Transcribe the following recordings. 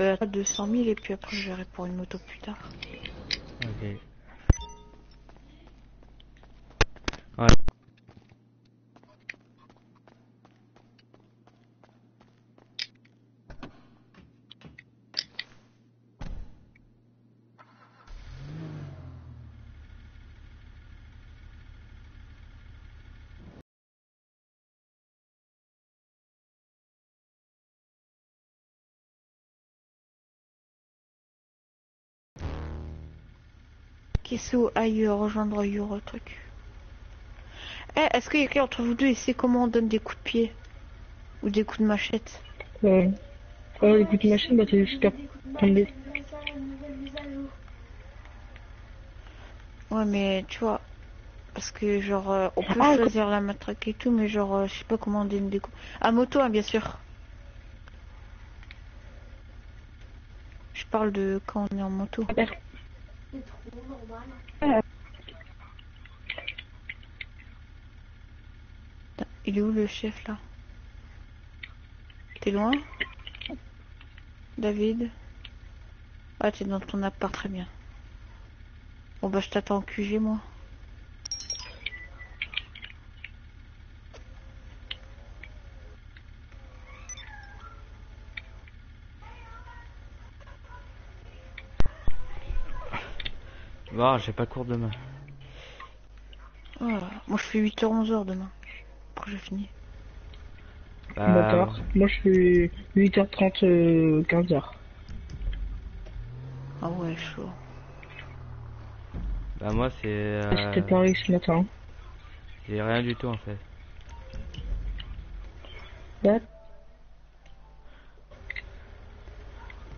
Euh, à 200 000 et puis après je verrai pour une moto plus tard. Ok. Kesso aille rejoindre Euro truc. Eh, est-ce qu'il y a quelqu'un entre vous deux et sait comment on donne des coups de pied Ou des coups de machette? Ouais. Oh, les coups de machine, bah, c'est. Ouais, mais tu vois, parce que genre, euh, on peut Ah, choisir la matraque et tout, mais genre, euh, je sais pas comment on donne des coups. À moto, hein, bien sûr. Je parle de quand on est en moto. Il est où le chef là? T'es loin? David? Ah, t'es dans ton appart, très bien. Bon bah je t'attends en QG moi. Bon, j'ai pas cours demain. Voilà. Moi je fais 8h 11h demain. Après j'ai fini. Bah, D'accord. Moi, je fais 8h30, euh, 15h. Ah ouais chaud. Bah moi c'est... C'était Euh, pareil ce matin. j'ai rien du tout en fait. Ouais.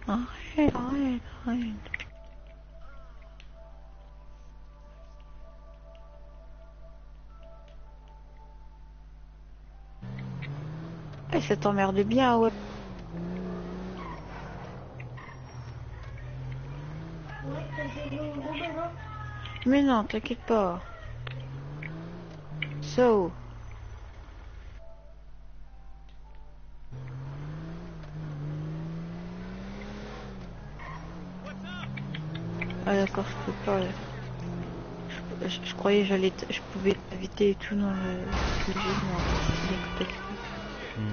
Arrête, arrête, arrête. Eh, ça t'emmerde bien, ouais. Mais non, t'inquiète pas. So. Ah d'accord, je peux pas. Je, croyais j'allais, je pouvais t'inviter et tout dans le, le Hmm.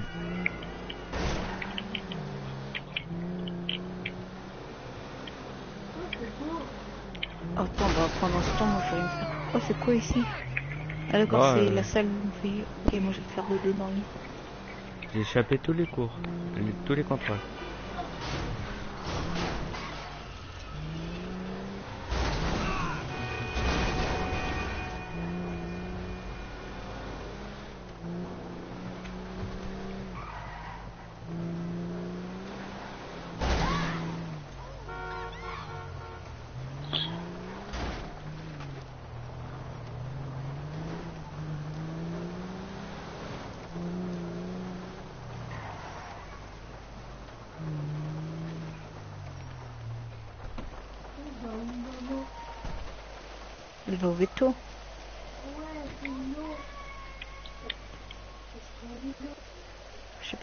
Attends, bah pendant ce temps, moi je vais me faire. Oh, c'est quoi ici? Ah d'accord, Ouais, c'est euh. la salle où on fait. Ok, moi je vais faire le dos dans le lit. J'ai échappé tous les cours, les- tous les contrôles.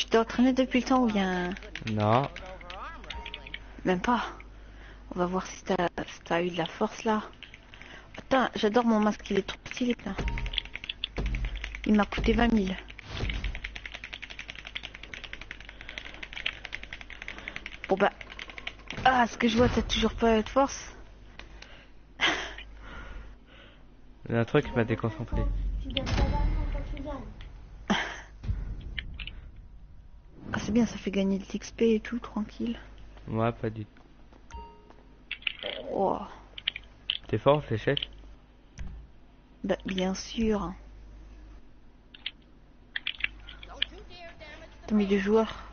Tu t'es entraîné depuis le temps ou bien Non. Même pas. On va voir si t'as si t'as eu de la force là. Attends, j'adore mon masque, il est trop stylé là. Il m'a coûté 20 000. Bon bah... Ah, ce que je vois, t'as toujours pas de force il y a un truc qui m'a déconcentré. Tu gagnes pas d'argent quand tu gagnes. Ah, c'est bien, ça fait gagner de l'XP et tout, tranquille. Moi, pas du tout. Oh, T'es fort fléchette bah bien sûr. T'as mis des joueurs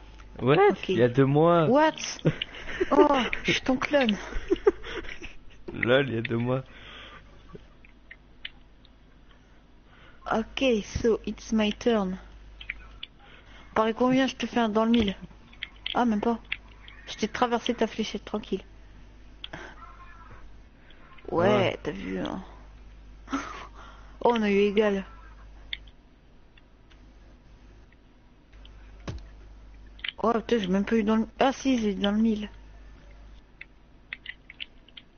Ouais, il y a deux mois. What? Oh, je suis ton clone. Lol, il y a deux mois. Ok, so it's my turn. Par combien je te fais un dans le mille Ah, même pas. Je t'ai traversé ta fléchette tranquille. Ouais, Ouais. t'as vu. hein. Oh, on a eu égal. Oh, putain, j'ai même pas eu dans le... Ah si, j'ai dans le mille.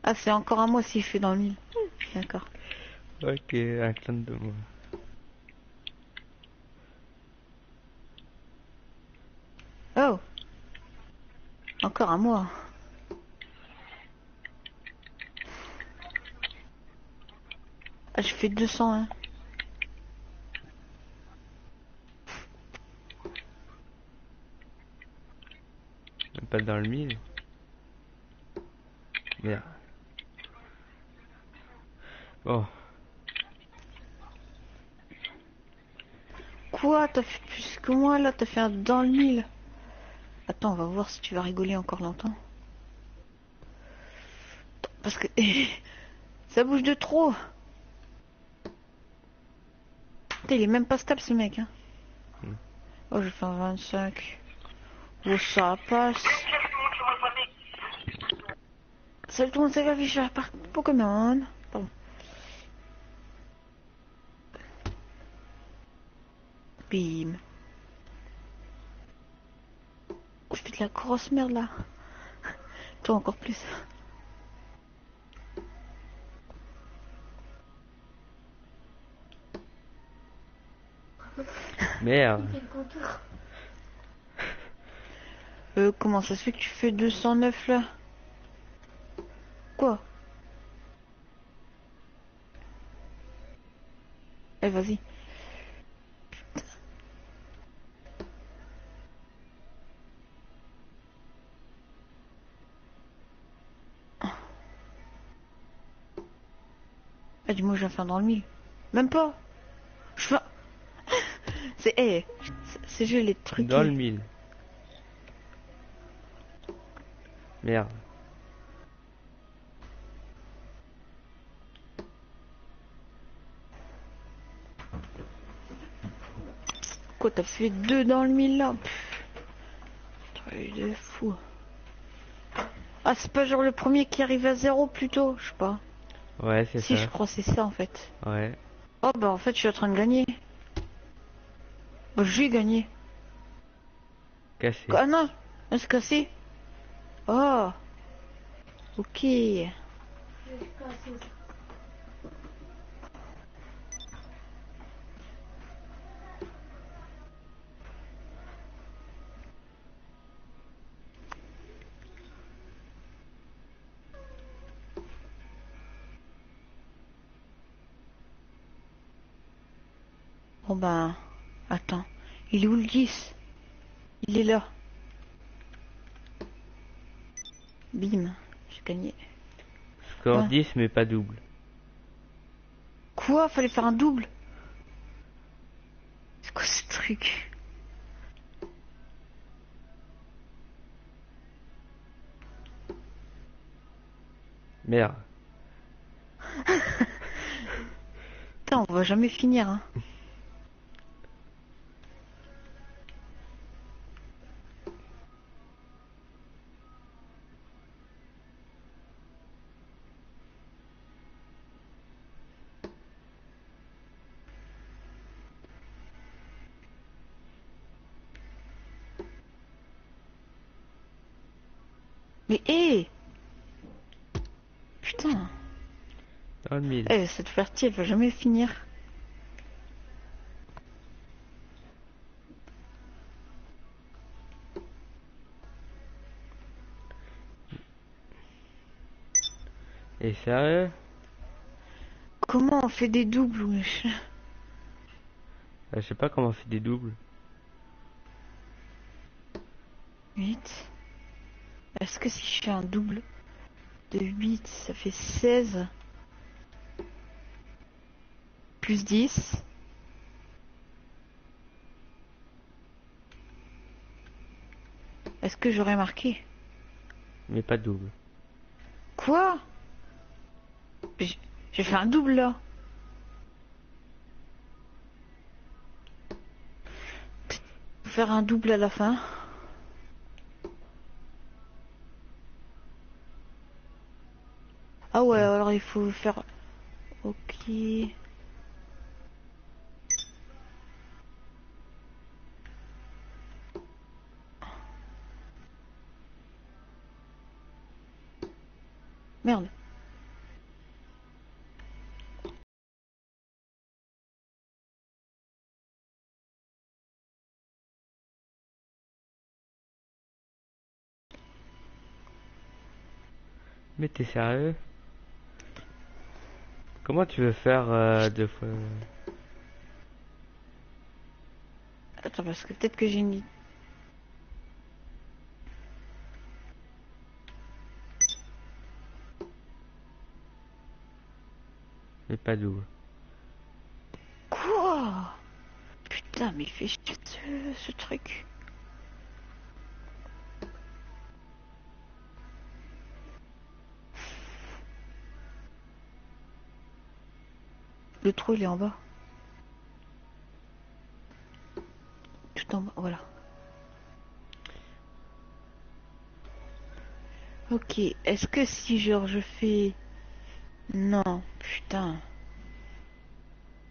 Ah, c'est encore à moi si je fais dans le mille. D'accord. Ok, un clone de moi. Oh Encore à moi. Ah, je fais 200, hein. Même pas dans le mille. Merde. Bon, Quoi? T'as fait plus que moi, là? T'as fait un dans le mille. Attends, on va voir si tu vas rigoler encore longtemps. Parce que... Ça bouge de trop Putain, il est même pas stable, ce mec, hein. Hmm. Oh, je fais un 25. Oh, ça passe. Salut tout le monde, c'est Gavi, je Pokémon. Pardon. Bim. Oh, je fais de la grosse merde là. Toi encore plus. merde. Euh, comment ça se fait que tu fais 209 là? Quoi? Eh, vas-y. Dis-moi, je viens faire dans le mille. Même pas. Je fais... C'est... C'est- c'est jeu les trucs. Dans le mille. Merde. Quoi, t'as fait deux dans le mille là? Truc de fou. Ah, c'est pas genre le premier qui arrive à zéro plutôt Je sais pas. Ouais, c'est Si, ça. je crois c'est ça en fait. Ouais. Oh, bah en fait, je suis en train de gagner. Bah, j'ai gagné. Cassé. Ah non, on se cassé. Oh. Ok. Ben, attends. Il est où le 10 Il est là. Bim, j'ai gagné. Score Ouais. 10, mais pas double. Quoi? Fallait faire un double? C'est quoi ce truc? Merde. Putain, on va jamais finir, hein. Eh, cette partie, elle va jamais finir. Et sérieux? Comment on fait des doubles, wesh? Euh, Je sais pas comment on fait des doubles. 8. Est-ce que si je fais un double de 8, ça fait 16 plus 10 Est-ce que j'aurais marqué? Mais pas double. Quoi? J'ai j'ai fait un double là. Faire un double à la fin. Ah ouais, alors il faut faire... Ok. Mais t'es sérieux? Comment tu veux faire euh, deux fois? Attends, parce que peut-être que j'ai une... Mais pas double. Quoi? Putain, mais il fait chier ce, ce truc. Le trou, il est en bas. Tout en bas, voilà. Ok, est-ce que si genre je fais... Non, putain.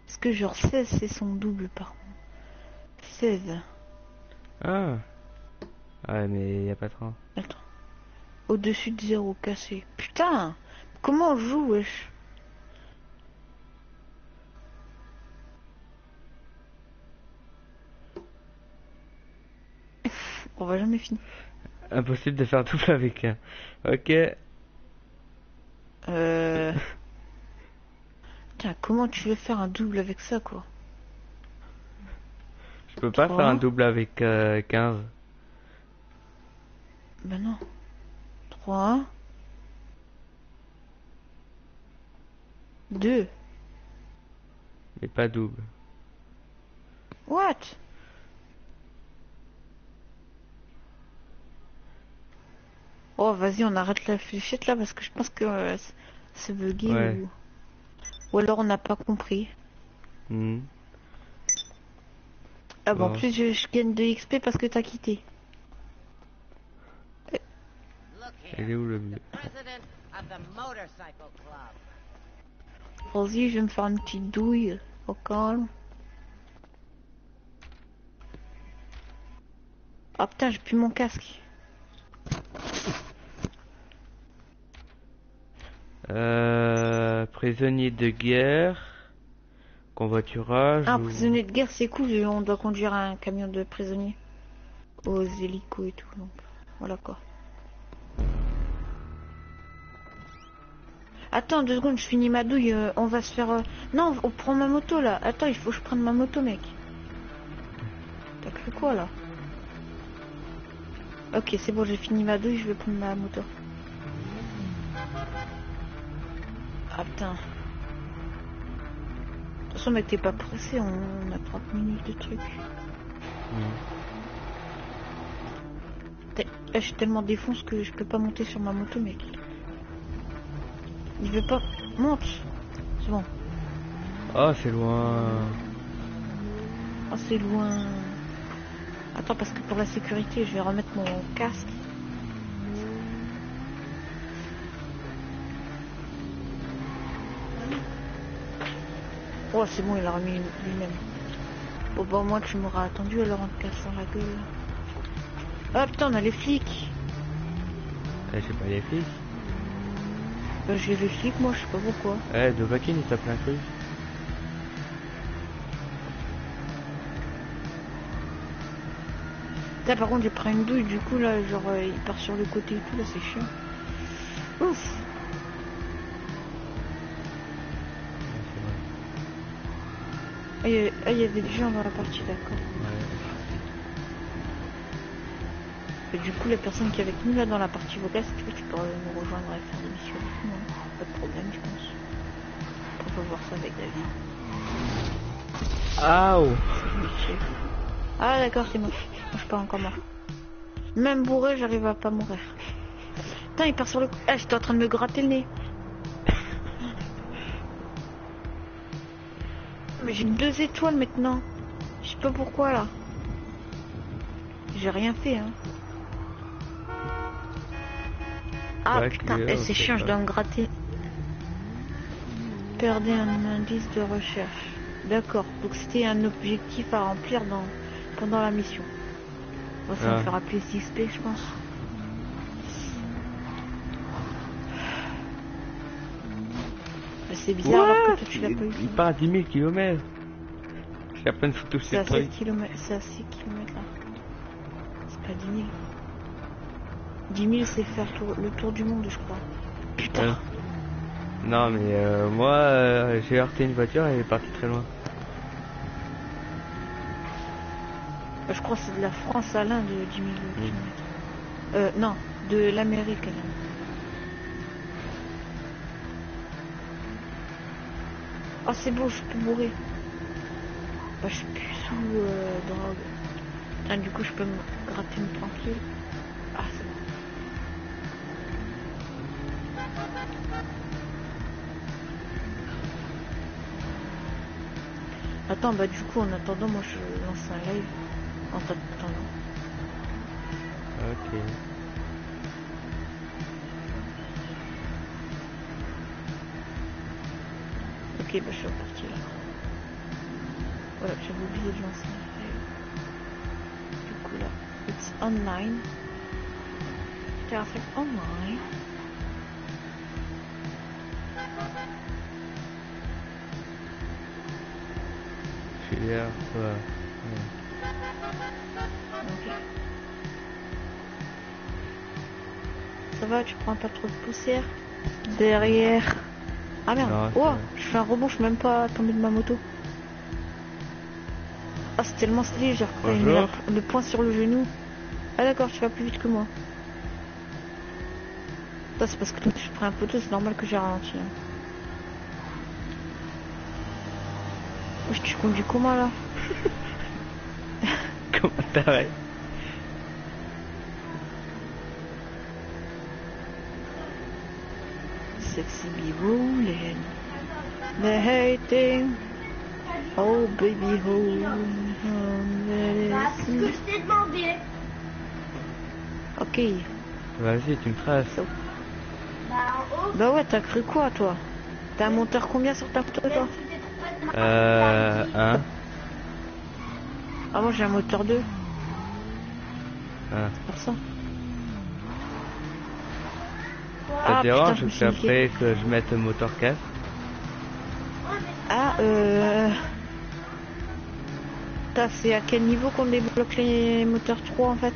Est-ce que genre 16 c'est son double par contre 16. Ah Ouais, mais y a pas trop. Attends. Au-dessus de 0 cassé. Putain Comment on joue, wesh On va jamais finir. Impossible de faire double avec un. Ok. Euh... Putain, comment tu veux faire un double avec ça, quoi? Je peux pas faire un double avec euh, 15. Ben non. 3. 2. Mais pas double. What? Oh, vas-y, on arrête la fléchette là parce que je pense que euh, c'est- bugué Ouais. ou... ou alors on n'a pas compris. Hmm. Ah bon, en Bon. plus je, je gagne de XP parce que t'as quitté. Elle est où le. Vas-y, je vais me faire une petite douille au calme. Ah putain, j'ai plus mon casque. Euh, prisonnier de guerre. Convoiturage. Ah, ou- prisonnier de guerre, c'est cool, on doit conduire un camion de prisonniers. Aux hélicos et tout, donc voilà quoi. Attends deux secondes, je finis ma douille, euh, on va se faire... euh, Non, on prend ma moto là. Attends, il faut que je prenne ma moto mec. T'as cru quoi là? Ok, c'est bon, j'ai fini ma douille, je vais prendre ma moto. Ah putain. De toute façon mec, t'es pas pressé, on a 30 minutes de truc. T'es- eh, Je suis tellement défonce que je peux pas monter sur ma moto mec. Il veut pas... Monte C'est bon. Oh, c'est loin. Ah, c'est loin. Attends, parce que pour la sécurité, je vais remettre mon casque. Oh, c'est bon, il a remis lui-même. Bon, bah, moi, tu m'auras attendu alors en te cassant la gueule. Ah, putain, on a les flics. Eh, j'ai pas les flics. Bah, j'ai les flics, moi, je sais pas pourquoi. Eh, Dovahkiin, il tape un truc. Là, par contre, j'ai pris une douille, du coup, là, genre, euh, il part sur le côté et tout, là, c'est chiant. Ouf Ah, il y avait des gens dans la partie, d'accord. Ouais. Et du coup, la personne qui est avec nous, là, dans la partie vocale, si tu veux, tu peux nous rejoindre et faire des missions avec nous. Pas de problème, je pense. On peut voir ça avec David. Aouh Ah, d'accord, c'est. Moi, je suis pas encore mort. Même bourré, j'arrive à pas mourir. Putain, il part sur le... Ah, j'étais en train de me gratter le nez. Mais j'ai deux étoiles maintenant. Je sais pas pourquoi, là. J'ai rien fait, hein. Ah, Ouais, putain, eh, c'est chiant, je dois me gratter. Perdez un indice de recherche. D'accord, donc c'était un objectif à remplir dans... pendant la mission. Bon, ça Ah. me fera plus d'XP, je pense. C'est bizarre alors que toi tu l'as pas eu. Il part à 10 000 km. J'ai à peine tous C'est ces à 16 trucs. km, c'est à 6 km là. C'est pas 10 000. 10 000 c'est faire tour- le tour du monde je crois. Putain. Ouais. Non mais euh, moi euh, j'ai heurté une voiture et elle est partie très loin. Euh, Je crois que c'est de la France à l'Inde, 10 000 km. Euh, non, de l'Amérique à l'Inde. Oh, c'est beau, je peux bourrer. Bah, je suis plus sous euh, drogue. Ah, du coup, je peux me gratter une tranquille. Ah, bon. Attends, bah du coup, en attendant, moi je lance un live. En t'attendant. Ok. Ok, bah je suis reparti là. Voilà, j'avais oublié de lancer. Du coup là, it's online. Traffic online. Je suis là. Ouais. Ok. Ça va, tu prends pas trop de poussière Derrière? Ah merde. Oh, je fais un rebond, je suis même pas tombé de ma moto. Ah, c'est tellement stylé, j'ai repris le poing sur le genou. Ah d'accord, tu vas plus vite que moi. Ça, c'est parce que toi, tu prends un poteau, c'est normal que j'ai ralenti. hein. Tu conduis comment là? Comment t'arrêtes? Sexy be rolling. The hating. Oh baby hold on, let Bah, it c'est ce que je t'ai demandé. Ok. Vas-y, tu me traces. Bah, en haut, Bah ouais, t'as cru quoi toi? T'as un moteur combien sur ta toi? De Euh... Un. Ah moi j'ai un moteur 2, Un. c'est pour ça. Ça Ah, te dérange putain, après que je mette le moteur 4 Ah euh... C'est à quel niveau qu'on débloque les moteurs 3 en fait?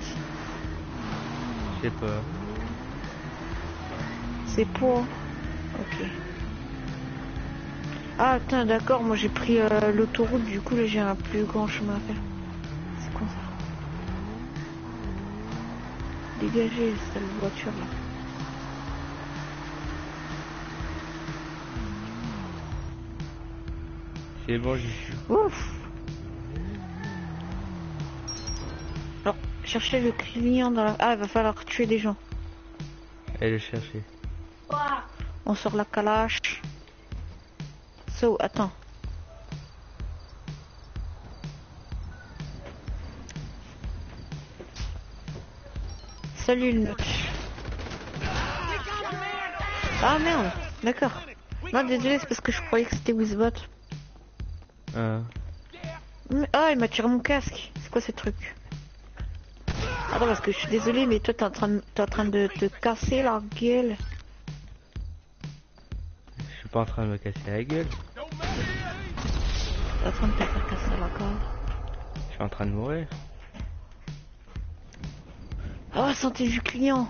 Je sais pas. C'est pour... Ok. Ah, putain, d'accord, moi j'ai pris euh, l'autoroute, du coup là j'ai un plus grand chemin à faire. C'est con ça. Dégagez, sale voiture là. C'est bon, j'y suis. Ouf Alors, cherchez le client dans la... Ah, il va falloir tuer des gens. Allez le chercher. On sort la calache. So, attends. Salut le. Ah merde, d'accord. Non, désolé, c'est parce que je croyais que c'était Wizbot. Mais- Ah, il m'a tiré mon casque. C'est quoi ce truc Attends, parce que je suis désolé, mais toi, t'es en train de, t'es en train de te casser la gueule. Je suis pas en train de me casser la gueule. T'es en train de te faire casser la gueule. Je suis en train de mourir. Oh, santé du client.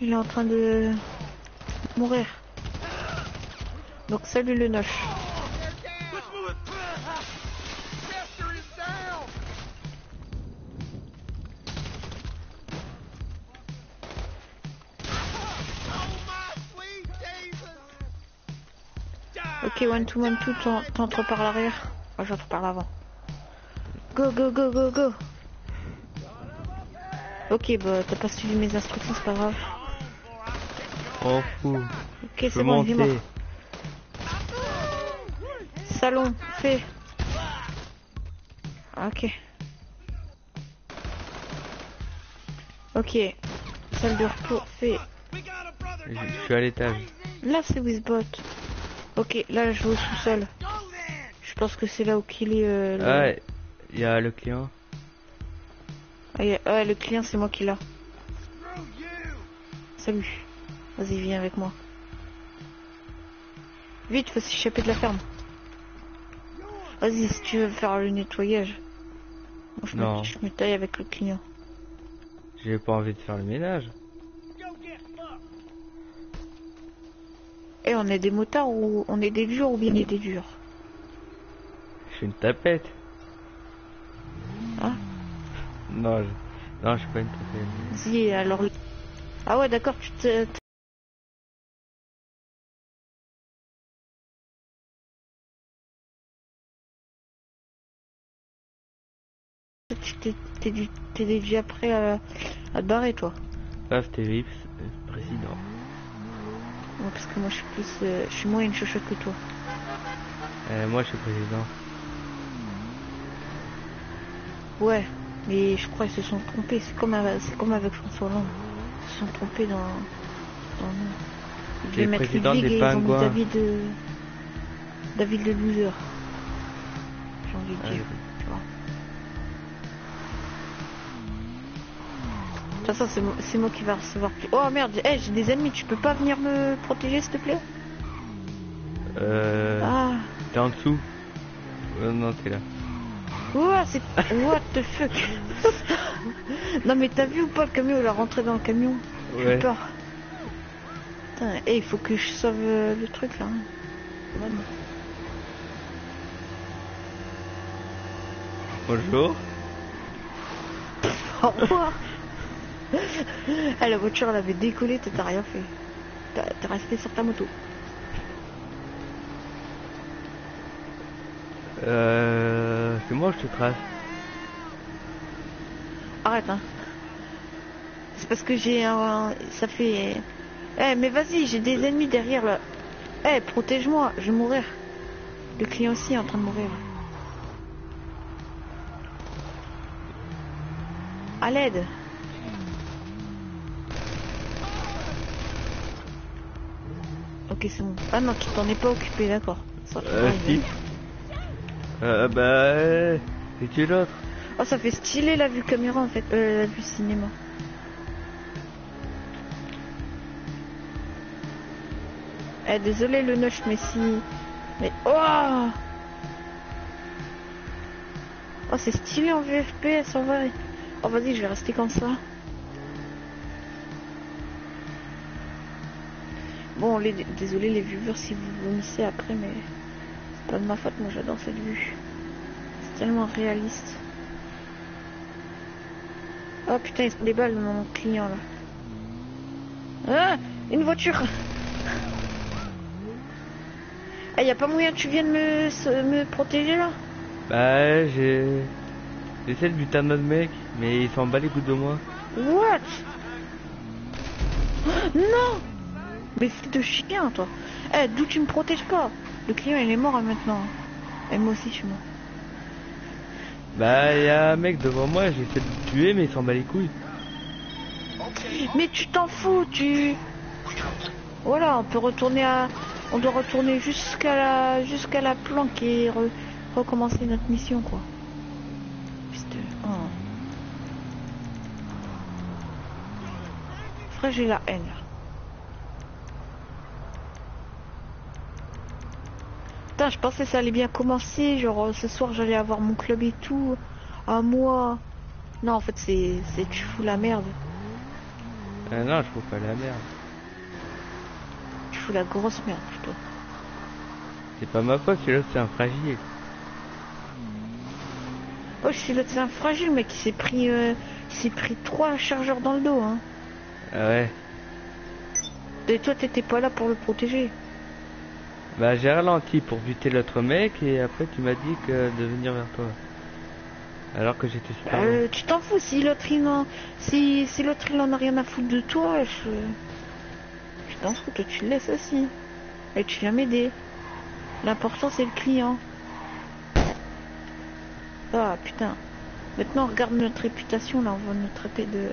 Il est en train de mourir. Donc, salut le noche. Ok, one two one two, t'en- t'entres par l'arrière. Moi, j'entre par l'avant. Go, go, go, go, go. Ok, bah t'as pas suivi mes instructions, c'est pas grave. On fout. Ok, c'est bon, dis-moi. monter. Salon, fait. Ok. Ok. Salle de repos, fait. Je, je suis à l'étage. Là, c'est Wizbot. Ok, là, je vais au sous-sol. Je pense que c'est là où qu'il est. euh, le... Ouais, il y a le client. Ah, y a- ouais, le client, c'est moi qui l'a. Salut. Vas-y, viens avec moi. Vite, faut s'échapper de la ferme. Vas-y, si tu veux faire le nettoyage. Moi, je, Non. Me, je me taille avec le client. J'ai pas envie de faire le ménage. Et on est des motards ou on est des durs ou bien des durs Je suis une tapette. Ah. Non, je... non, je suis pas une tapette. Vas-y, alors... Ah ouais, d'accord, tu te... Tu t'es- déjà prêt à, à te barrer, toi. Là, c'était euh, président. Parce que moi, je suis plus... euh, je suis moins une chochotte que toi. Euh, moi, je suis président. Ouais, mais je crois qu'ils se sont trompés. C'est comme, avec- c'est comme avec François Hollande. Ils se sont trompés dans, dans. Ils devaient mettre Ludwig et ils ont mis. David, euh, David le loser. J'ai envie de Ouais. dire, De toute façon, c'est moi, c'est moi qui va recevoir plus. Oh merde, hey, j'ai des ennemis, tu peux pas venir me protéger s'il te plaît? Euh, Ah, t'es en dessous. Euh, non, t'es là. Ouah, c'est. What the fuck? Non, mais t'as vu ou pas le camion Il a rentré dans le camion? J'ai Ouais. peur. Putain, et il faut que je sauve euh, le truc là. hein. Bonjour. Au revoir Ah, la voiture elle avait décollé, t'as rien fait. T'es resté sur ta moto. Euh, c'est moi, je te trace. Arrête, hein. C'est parce que j'ai un. Ça fait. Eh, mais vas-y, j'ai des ennemis derrière là. Eh, protège-moi, je vais mourir. Le client aussi est en train de mourir. À l'aide. Ok, c'est bon. Ah non, tu t'en es pas occupé, d'accord. Euh, si. Euh, bah, euh, c'est tu l'autre? Oh, ça fait stylé la vue caméra en fait, euh, la vue cinéma. Eh, désolé le noche, mais si. Mais oh Oh, c'est stylé en vue FPS en vrai. Oh, vas-y, je vais rester comme ça. Bon, les... désolé les viewers si vous vomissez après, mais c'est pas de ma faute, moi j'adore cette vue. C'est tellement réaliste. Oh putain, il se balles mon client là. Ah Une voiture Ah, y a pas moyen que tu viennes me, se- me protéger là? Bah, j'ai, j'essaie de buter un autre mec, mais il s'en bat les coups de moi. What? Non Mais fils de chien toi Eh, d'où tu me protèges pas Le client il est mort hein, maintenant. Et moi aussi je suis mort. Bah, y a un mec devant moi, j'essaie de le tuer, mais il s'en bat les couilles. Mais tu t'en fous, tu... Voilà, on peut retourner à... On doit retourner jusqu'à la... jusqu'à la planque et re- recommencer notre mission, quoi. Putain. Oh. Frère, j'ai la haine. là. Putain, je pensais que ça allait bien commencer, genre euh, ce soir j'allais avoir mon club et tout, à moi. Non, en fait, c'est... tu fous la merde. Euh, non, je trouve pas la merde. Tu fous la grosse merde, plutôt. C'est pas ma faute, celui-là, c'est un fragile. Oh, je suis le c'est un fragile, mec, il s'est pris, euh, s'est pris trois chargeurs dans le dos, hein. Ah ouais. Et toi, t'étais pas là pour le protéger. Bah, j'ai ralenti pour buter l'autre mec, et après, tu m'as dit que de venir vers toi. Alors que j'étais super. Euh, tu t'en fous si l'autre il en si, si l'autre il en a rien à foutre de toi, je tu t'en fous, toi tu le laisses aussi. Et tu viens m'aider. L'important c'est le client. Ah putain. Maintenant regarde notre réputation là, on va nous traiter de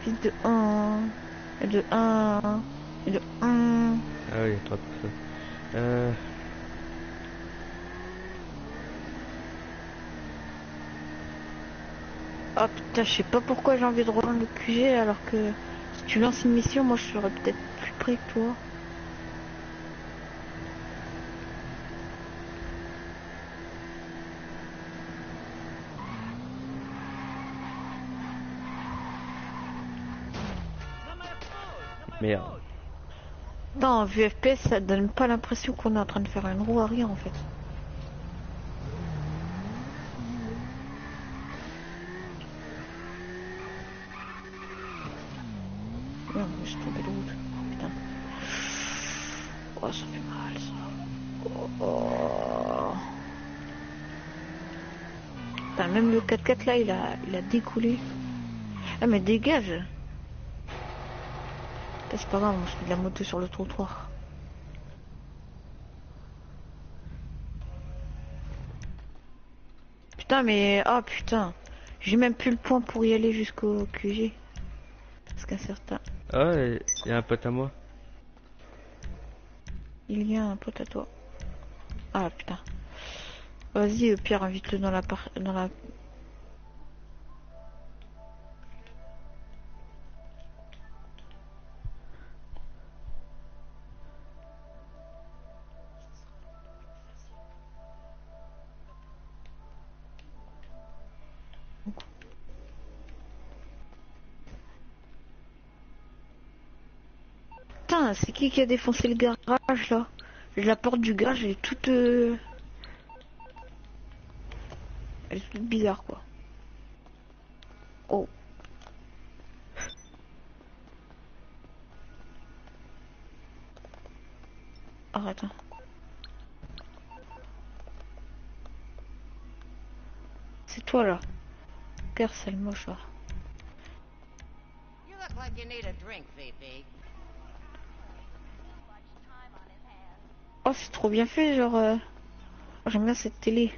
fils de 1 et de 1 et de 1. Ah oui, trois personnes. Euh... Ah putain, je sais pas pourquoi j'ai envie de rejoindre le QG alors que si tu lances une mission, moi je serais peut-être plus près que toi. Non, en vue FPS, ça donne pas l'impression qu'on est en train de faire une roue arrière en fait. Je suis de route. Putain. Oh, ça fait mal ça. Oh, oh. Même le 4x4 là, il a, il a découlé. Ah, mais dégage! C'est pas grave, on se de la moto sur le trottoir. Putain, mais... Ah, putain. J'ai même plus le point pour y aller jusqu'au QG. Parce qu'un certain... Ah, il y a un pote à moi. Il y a un pote à toi. Ah, putain. Vas-y, Pierre, invite-le dans la... Par... dans la... qui a défoncé le garage là La porte du garage elle est toute... euh, Elle est bizarre quoi. Oh. Arrête. hein. C'est toi là. Regarde, c'est le moche. You look like you need a drink. Oh, c'est trop bien fait, genre. euh, J'aime bien cette télé.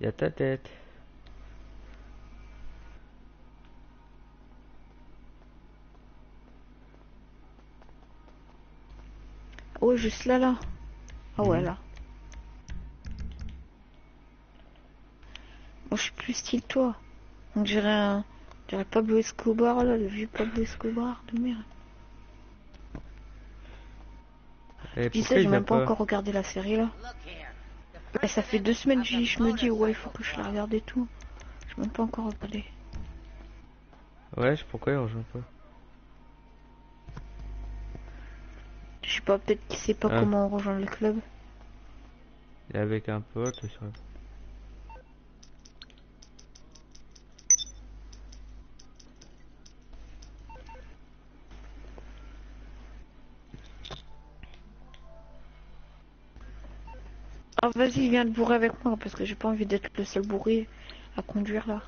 Il y a ta tête. Ouais, juste là, là. Ah ouais, Mhm. là. Moi, je suis plus style toi. On dirait un... Dirait Pablo Escobar, là, le vieux Pablo Escobar de merde. Et ça, il j'ai même pas pas encore regardé la série, là. Ouais, ça fait deux semaines, the je me dis, ouais, il faut que je la regarde et tout. Je même pas encore regardé. Ouais, je- pourquoi il rejoint pas Je sais pas, peut-être qu'il sait pas Ah. comment on rejoint le club. Il est avec un pote vas-y, viens te bourrer avec moi, parce que j'ai pas envie d'être le seul bourré à conduire, là.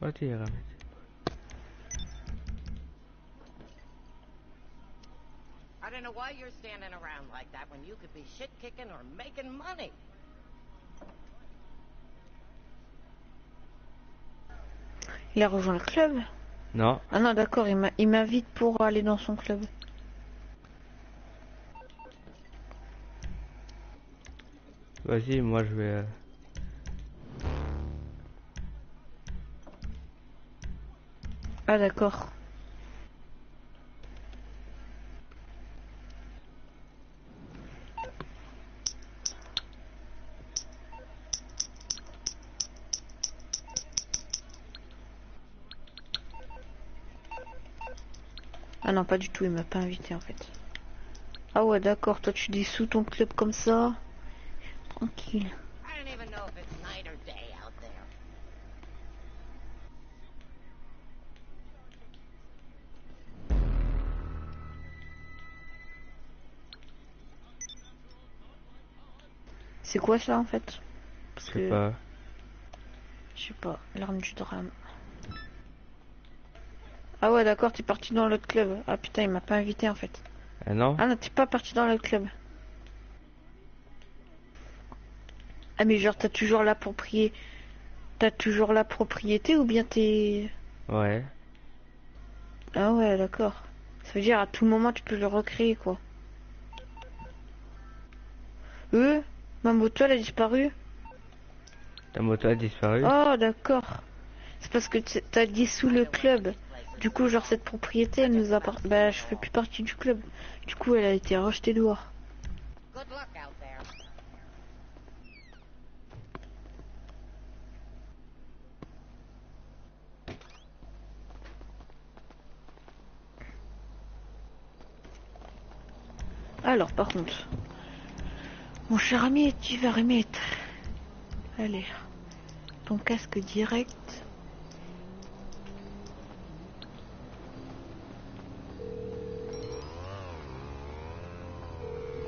Ouais, t'es ramé. I don't know why you're standing around like that when you could be shit kicking or making money. Il a rejoint le club Non, Ah non, d'accord, il m'invite pour aller dans son club. vas-y, moi je vais... euh, Ah d'accord. Ah non, pas du tout, il m'a pas invité en fait. Ah ouais, d'accord, toi tu dis sous ton club comme ça. Tranquille. C'est quoi ça en fait? Parce que... pas. Je sais pas, l'arme du drame. Ah ouais d'accord, t'es parti dans l'autre club. Ah putain, il m'a pas invité en fait. Ah non Ah non, t'es pas parti dans l'autre club. Ah mais genre t'as toujours la propriété, t'as toujours la propriété ou bien t'es Ouais. Ah ouais d'accord. Ça veut dire à tout moment tu peux le recréer quoi. Euh, ma moto elle a disparu. Ta moto a disparu. Oh d'accord. C'est parce que t'as dissous le club. Du coup genre cette propriété elle nous appartient. Bah je fais plus partie du club. Du coup elle a été rejetée dehors. Good luck out there. Alors, par contre, mon cher ami, tu vas remettre. Allez, ton casque direct.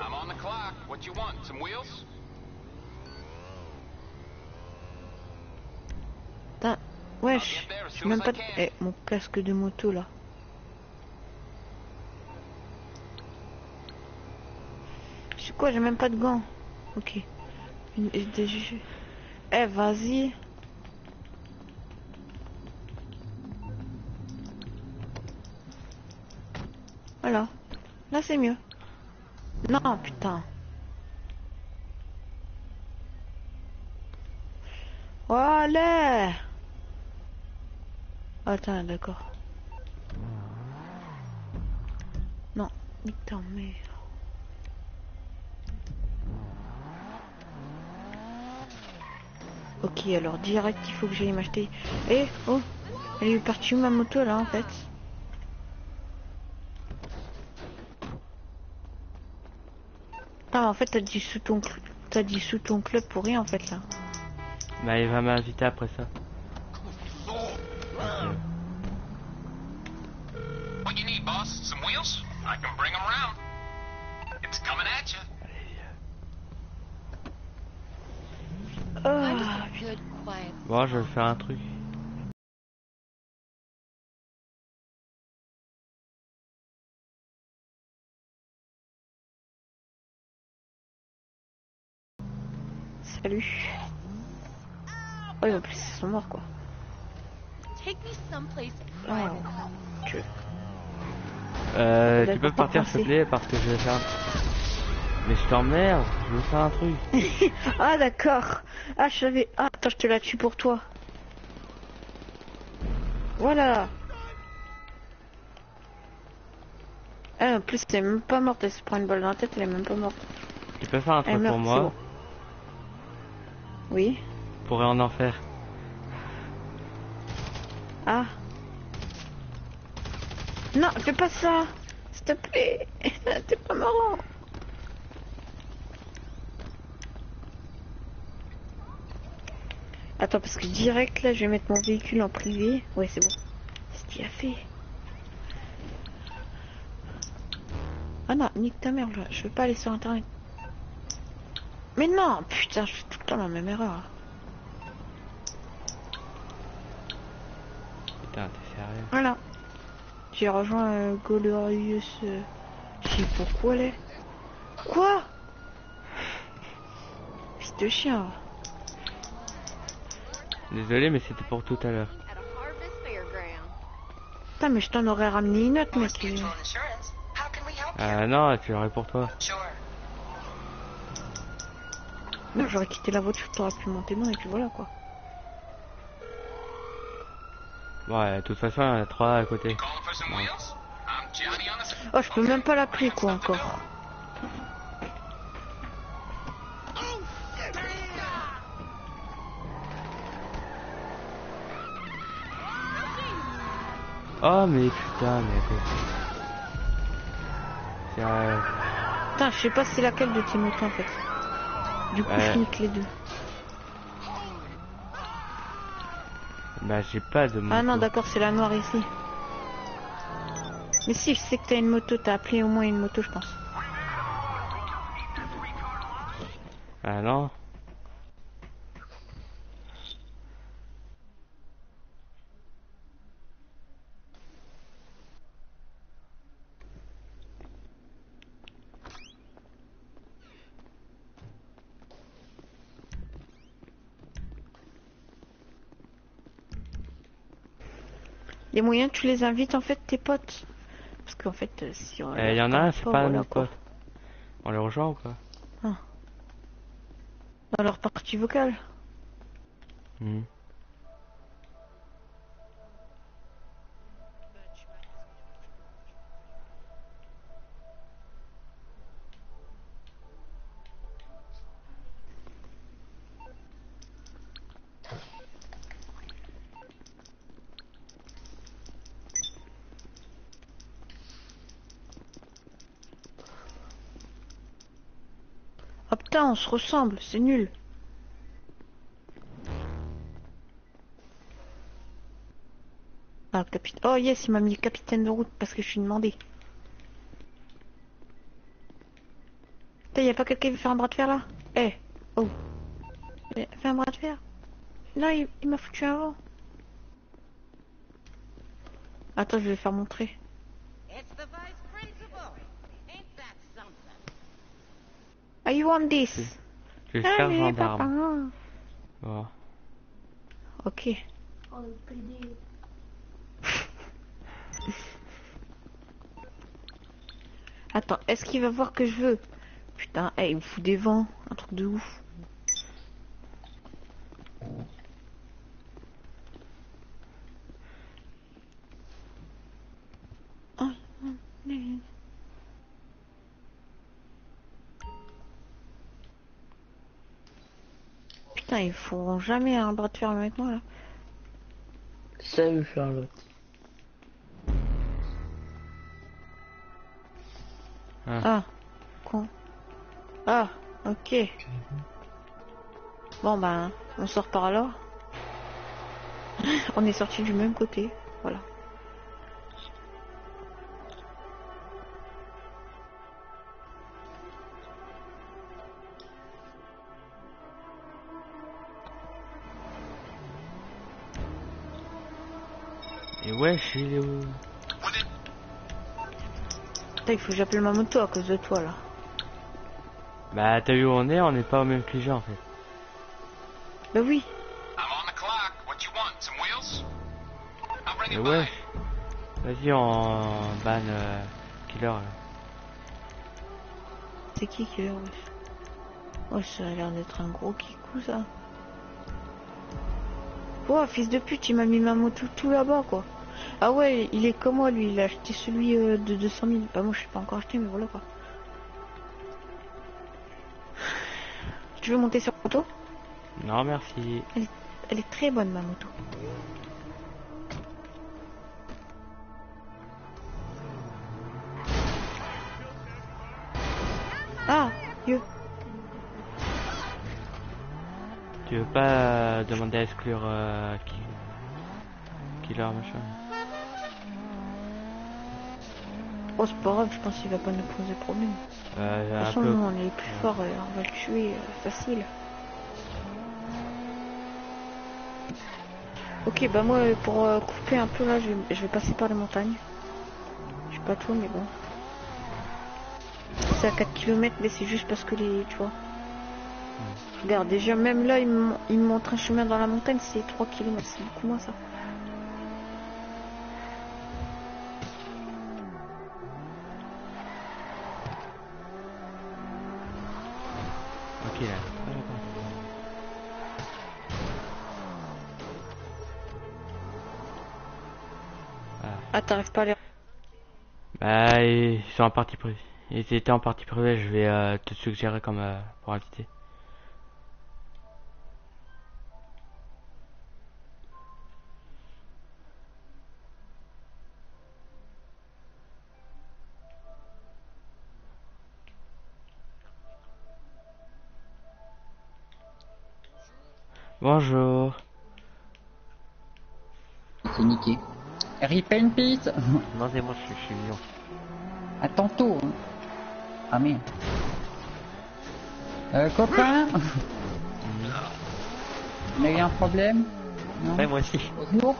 I'm on the clock. What you want? Some wheels? Putain, wesh, j'ai même pas de... Eh, mon casque de moto là. C'est quoi, j'ai même pas de gants. Ok. Eh, vas-y. Voilà. Là, c'est mieux. Non, putain. Voilà. Attends, d'accord. Non, putain, merde. Ok, alors direct, il faut que j'aille m'acheter. Eh, oh, elle est partie ma moto là en fait Ah, en fait, t'as dit sous ton, t'as dit sous ton club pour rien en fait là. Bah il va m'inviter après ça. What you need, boss? Some wheels? I can bring 'em around. It's coming at you. Good, quiet? Bon, je vais faire un truc. Oh, et en plus, ils sont morts quoi. Take me someplace Oh. Euh, tu peux partir s'il te plaît parce que je vais faire... Mais je t'emmerde, je veux faire un truc. Ah d'accord. Ah je savais. Ah attends je te la tue pour toi. Voilà. Ah, en plus elle est même pas morte. Elle se prend une balle dans la tête. Elle est même pas morte. Tu peux faire un truc pour moi bon. Oui. Pour en enfer. Ah. Non fais pas ça. S'il te plaît. T'es pas marrant. Attends parce que direct là je vais mettre mon véhicule en privé. Ouais c'est bon. C'est a fait. Ah non, nique ta mère là, je veux pas aller sur internet. Mais non, putain, je fais tout le temps la même erreur. Voilà. J'ai rejoint euh, Glorious. Euh... Je sais pourquoi elle est. Quoi? Fils de chien. Désolé, mais c'était pour tout à l'heure. Putain, mais je t'en aurais ramené une autre, mec. Ah non, tu l'aurais pour toi. Non, j'aurais quitté la voiture, t'aurais pu monter dedans et puis voilà quoi. Ouais, de toute façon, il y en a trois à côté. Oh, je peux même pas l'appeler quoi encore. Oh, mais putain, mais à côté. Sérieux. Putain, je sais pas c'est laquelle de motos en fait. Du coup, Ouais. je nique les deux. Bah, j'ai pas de moto. Ah non, d'accord, c'est la noire ici. Mais si, je sais que t'as une moto, t'as appelé au moins une moto, je pense. Ah non. A moyen que tu les invites en fait tes potes. Parce qu'en fait, euh, si on. Il y leur en a un, c'est pas voilà, notre quoi. pote. On le rejoint ou quoi Dans leur partie vocale. Hmm. Putain, on se ressemble, c'est nul. Ah, capitaine. Oh yes, il m'a mis capitaine de route parce que je suis demandé. Putain, y a pas quelqu'un qui veut faire un bras de fer là? Eh, oh. Eh, Fais un bras de fer. Là, il, il m'a foutu avant. Attends, je vais faire montrer. Ah, Papa. Ok. Attends, est-ce qu'il va voir que je veux? Putain, eh, il me fout des vents, un truc de ouf. Ils feront jamais un bras de fer avec moi là. Salut Charlotte. Ah, con. Ah, ok. Bon ben, on sort par là. on est sorti du même côté, voilà. Et wesh, il est où Putain, il faut que j'appelle ma moto à cause de toi là. Bah t'as vu où on est On n'est pas au même cliché en fait. Bah oui, I'm on the clock. What you want? Some wheels? I'll bring Et it by. wesh. Vas-y, on ban euh, killer là. c'est qui qui est là, wesh Ouais, ça a l'air d'être un gros kikou ça. Oh, fils de pute, il m'a mis ma moto tout là-bas quoi. Ah ouais, il est comme moi lui, il a acheté celui euh, de 200 000. Bah moi je suis pas encore acheté, mais voilà quoi. Tu veux monter sur la moto? Non, merci. Elle est très bonne ma moto. Ah, Dieu. Tu veux pas euh, demander à exclure euh, qui... killer machin Oh, c'est pas grave, je pense qu'il va pas nous poser problème. euh, De toute façon, nous, on est plus forts, euh, on va le tuer euh, facile. Ok, bah moi, pour couper un peu là, je vais, je vais passer par les montagnes. Je sais pas tout, mais bon. C'est à 4 km, mais c'est juste parce que les... Tu vois Regarde, déjà, même là, il me, il me montre un chemin dans la montagne, c'est 3 km, c'est beaucoup moins ça. Ok là. Ah. Ah, t'arrives pas à les... Bah, ils sont en partie privée. Ils étaient en partie privée, je vais euh, te suggérer comme euh, pour inviter. Bonjour. C'est niqué. Rip peace Non, c'est moi, je suis, je suis mignon. À tantôt hein. Ah merde. Euh, copain On a eu un problème? Non Ouais, moi aussi. Bonjour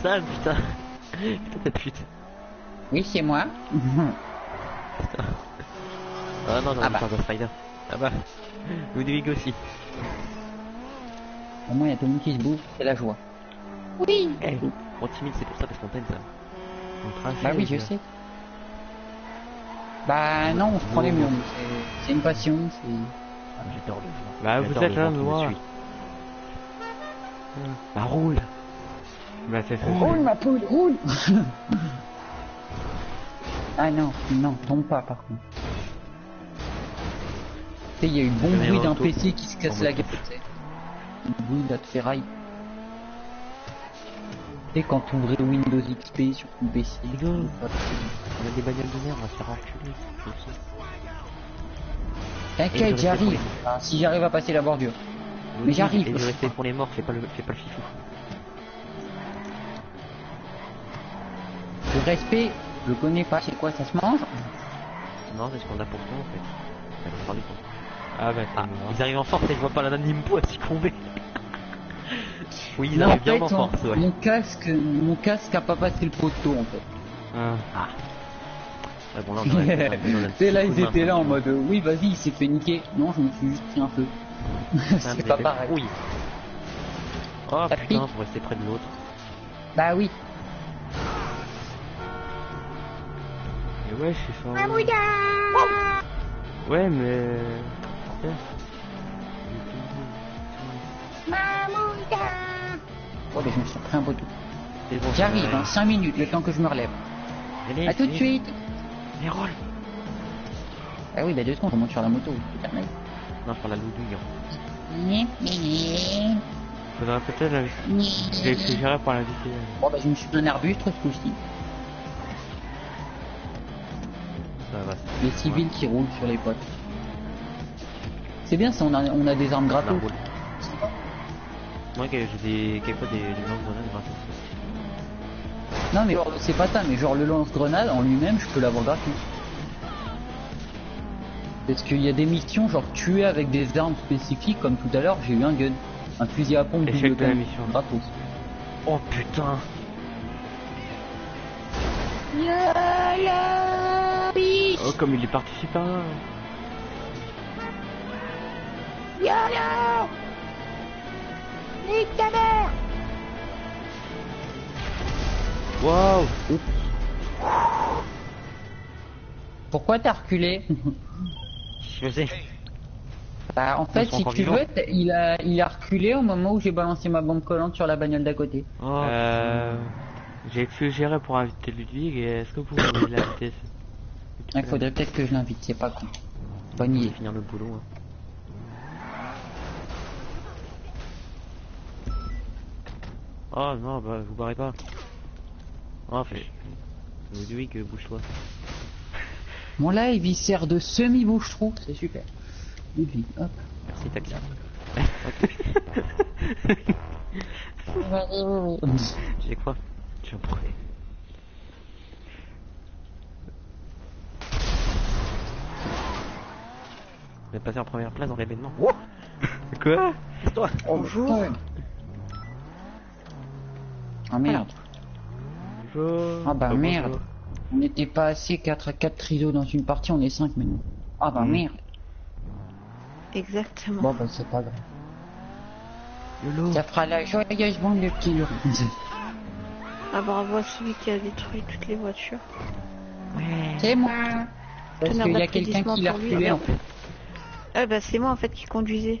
Ça, putain. Putain, cette pute. Oui, c'est moi. Ah non, j'aurais Ah bah. faire Ghost Rider. Ah bah. Ludwig aussi. Au moins, il y a tout le monde qui se bouge, c'est la joie. Oui Eh, on timide, c'est pour ça parce qu'on t'aime, ça. Trace, Bah oui, je sais. Bah non, on se prend les murs. c'est- une passion, c'est... ah, J'adore. Bah, vous êtes là, suit. Bah roule Bah, c'est ça. Roule ma poule, roule Ah non, non, tombe pas par contre. Sais, il y a eu bon bruit d'un PC qui se casse la gueule. Le bruit de la ferraille. Sais, quand tu ouvrais Windows XP sur ton PC. Les gars. On a des bagnoles de merde, on va se faire enculer. le. Et T'inquiète, j'arrive. si j'arrive à passer la bordure. Mais j'arrive. Et de rester pour les morts, fais pas le, fais pas le fifou. Le respect, je le connais pas, c'est quoi, ça se mange Non, c'est ce qu'on a pour toi en fait. Temps. Ah, bah, c'est Ah, ils arrivent en force et je vois pas l'anonyme à succomber. oui, ils arrivent bien en force, ouais. mon casque, mon casque a pas passé le poteau en fait. Ah. Ouais, bon, là, on là, ils de main, étaient là ça, en mode, oui, vas-y, il s'est fait niquer. Non, je me suis juste pris un peu. Ah, c'est pas pareil. couille. Oh T'as putain, faut rester près de l'autre. Bah oui. Et ouais, je suis sur. Ouais, mais. Ouais. Oh, mais je me suis pris un bon, J'arrive, hein, 5 minutes, le temps que je me relève. aller. À tout de Allez, suite. Mais roule Ah oui, bah deux secondes, je monte sur la moto. Non, prends la loudouille. Faudrait peut-être la... Je l'ai suggéré pour l'inviter. Bon, bah je me suis pris un arbuste ce coup-ci. Les civils qui roulent sur les potes. C'est bien ça, on a, on a des armes gratos. Moi, que j'ai des, quelquefois des, des lance-grenades gratos. Non, mais genre, c'est pas ça, mais genre le lance-grenade en lui-même, je peux l'avoir gratuit. Parce qu'il y a des missions, genre tuer avec des armes spécifiques, comme tout à l'heure, j'ai eu un gun. Un fusil à pompe double de la mission. gratos. Oh putain Oh, comme il est parti super loin. Waouh Pourquoi t'as reculé Je sais. Bah en fait, si tu vivants. veux, t- il a, il a reculé au moment où j'ai balancé ma bombe collante sur la bagnole d'à côté. Oh, Euh... J'ai suggéré pour inviter Ludwig et est-ce que vous pouvez l'inviter Il faudrait peut-être que je l'invite, c'est pas con. Bonne idée. finir le boulot. Hein. Oh non, bah vous barrez pas. Oh, fait. Ludwig, euh, bouge-toi. Mon live, il sert de semi-bouche-trou, c'est super. Ludwig, hop. Merci, taxi. J'ai quoi? J'ai un projet. Je vais passer en première place dans l'événement. Wow Quoi? C'est toi Bonjour. Ah merde, Bonjour. Ah bah bonjour. merde. on n'était pas assez 4 à 4 trios dans une partie, on est 5 maintenant. Ah bah Mhm. merde. Exactement. Bon bah c'est pas grave. Lolo. Ça fera la joyeuse bande de petits. Ah bravo à celui qui a détruit toutes les voitures. C'est moi Parce qu'il y a quelqu'un qui l'a reculé en fait. Ah bah c'est moi en fait qui conduisais.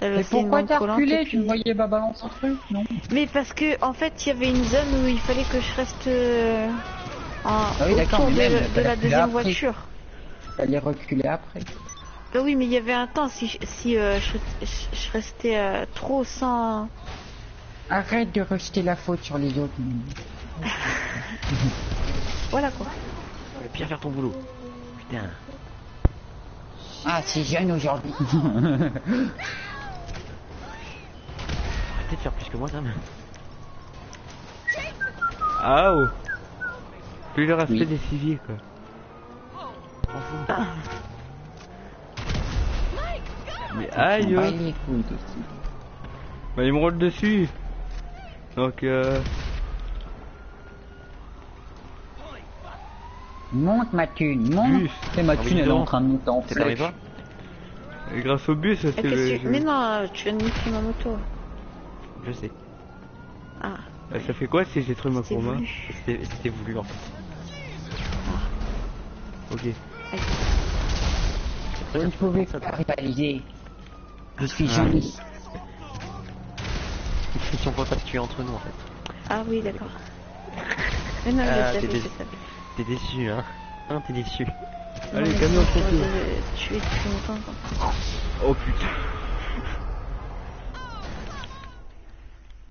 T'as Mais pourquoi t'as reculé Tu voyais pas balancer un truc, non Mais parce que en fait il y avait une zone où il fallait que je reste euh, en Ah oui, d'accord, autour de, mais même, de fallait la deuxième après. voiture. Fallait reculer après. Bah oui mais il y avait un temps si je- si euh, je, je- je restais euh, trop sans Arrête de rejeter la faute sur les autres. voilà quoi. Le pire faire ton boulot. Putain. Ah, c'est jeune aujourd'hui. De faire plus que moi, Sam. Ah oh Plus le respect Oui. des civils, quoi. On fout. Mais aïe aussi. Bah il me roule dessus Donc euh... Monte ma thune, monte Bus. Et ma Ah thune elle est donc. en train de monter en flèche. et grâce au bus, c'est le... Mais non, tu viens de niquer ma moto. Je sais. Ah, Euh, Ça fait quoi si j'ai détruit ma voulu. C'était voulu en fait. Ok. Vous ne pouvez pas rivaliser. Je suis Ah. joli. Si on peut pas se tuer entre nous en fait. Ah oui, d'accord. Mais non, Ah, je t'es je. T'es déçu hein Hein t'es déçu. Allez, Non, mais camion, pour te tuer depuis longtemps, quoi. Oh putain.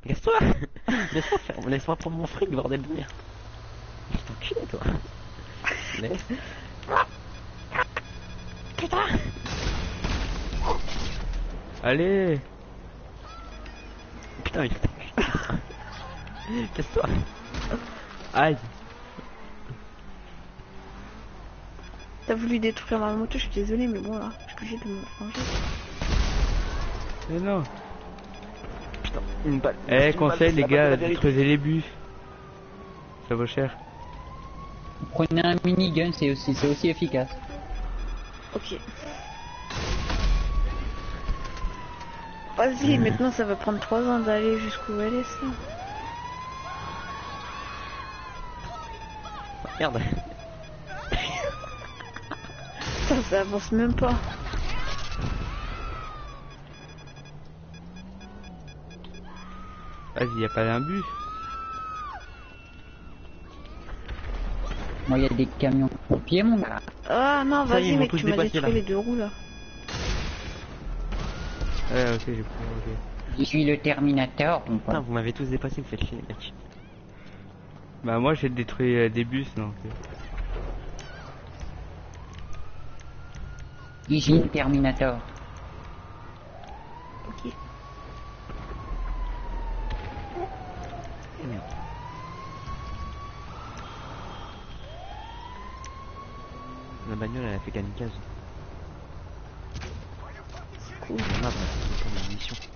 Laisse-toi Laisse-moi faire, laisse-moi prendre mon fric, bordel de merde. Putain, enculé toi. Laisse. Putain Allez Putain, il Casse-toi Aïe T'as voulu détruire ma moto, je suis désolée, mais bon là, je suis obligée de me venger. Mais non une balle. Eh, conseil les gars, détruisez les bus. Ça vaut cher. Prenez un minigun, c'est aussi, c'est aussi efficace. Ok. Vas-y, maintenant ça va prendre 3 ans d'aller jusqu'où elle est, ça. Merde. Ça, ça avance même pas. Vas-y, y a pas d'un bus. Moi, il y a des camions pompiers, mon gars. Ah non, vas-y, mec, tu m'as détruit là. les deux roues là. Ouais, ok, j'ai pris. ok. Je suis le Terminator, mon Putain, pote. vous m'avez tous dépassé, vous faites chier les mecs. Bah, moi j'ai détruit euh, des bus donc. euh. Suis le Terminator. Ok. Eh merde. La bagnole elle a fait kamikaze. Cool. On a la mission.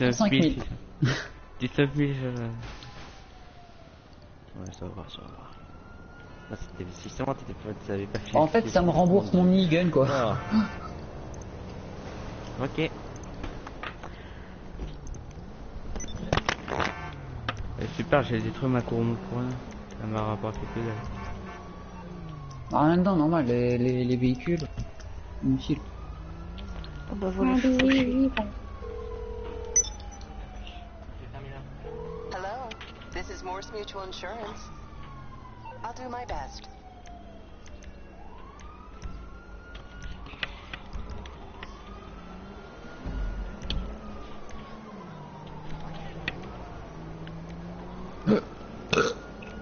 19 5 000. 000. 19 000. euh, Ouais, ça va, ça va. Ah, c'était si seulement t'étais pas, t'avais pas fait. En fait, ça me rembourse mon minigun, quoi. Ah. Ok. euh, super, j'ai détruit ma courbe pour rien. Ça m'a rapporté que dalle. En même temps, normal, les, les, les véhicules. Inutile. Oh bah voilà, je suis fauchée. Hello, Morse Mutual Insurance. I'll do my best.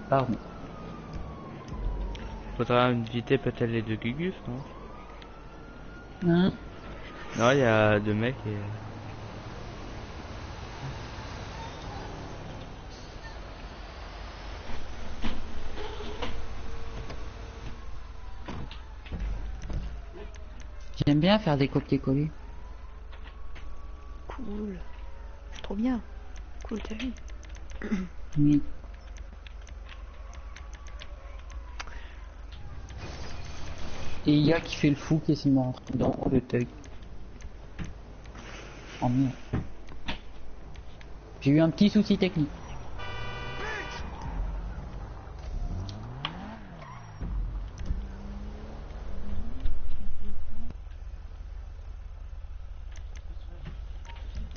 Pardon. Faudra inviter peut-être les deux Gugus, non? Hein Non, il y a deux mecs et. J'aime bien faire des copier-coller? Cool. C'est trop bien. Cool, t'as vu Oui. Et il y a qui fait le fou qui essaie de me rentrer dans le tug. Oh merde. J'ai eu un petit souci technique.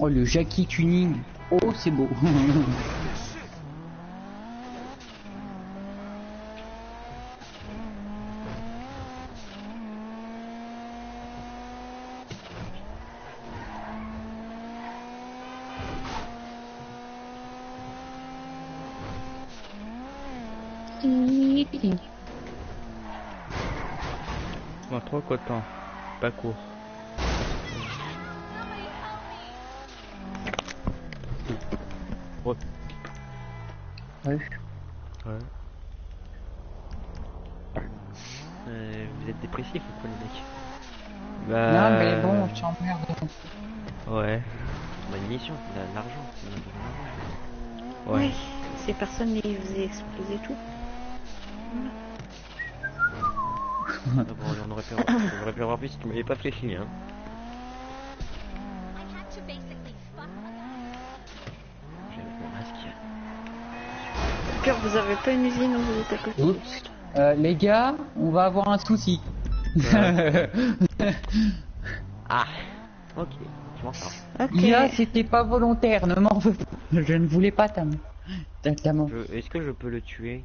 Oh le Jackie Tuning. Oh c'est beau. Bon, trois quoi de temps. Pas court. L'argent. de l'argent. Ouais. Oui, ces personnes les faisaient exploser tout. Ah bon, on aurait pu avoir, on aurait pu avoir plus si tu m'avais pas fléchi hein. Vous avez pas une usine où vous êtes à côté. Oups. Euh, les gars, on va avoir un souci. Ah Ok, c'était pas volontaire, ne m'en veux pas. Je ne voulais pas ta Est-ce que je peux le tuer?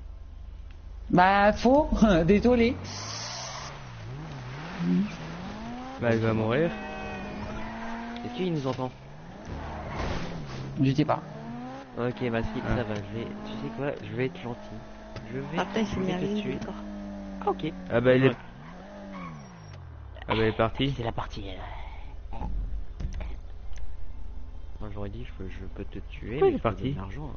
Bah, faux, désolé. Bah, il va mourir. Est-ce qu'il nous entend? Je sais pas. Ok, bah si, Ah. ça va, je vais... Tu sais quoi? Je vais être gentil. Je vais, Ah, s'est je vais te tuer. Ah, ok. Ah bah, il est. Ah bah, il est parti. C'est la partie. euh. Moi j'aurais dit je peux, je peux te tuer. Pourquoi mais il est parti l'argent.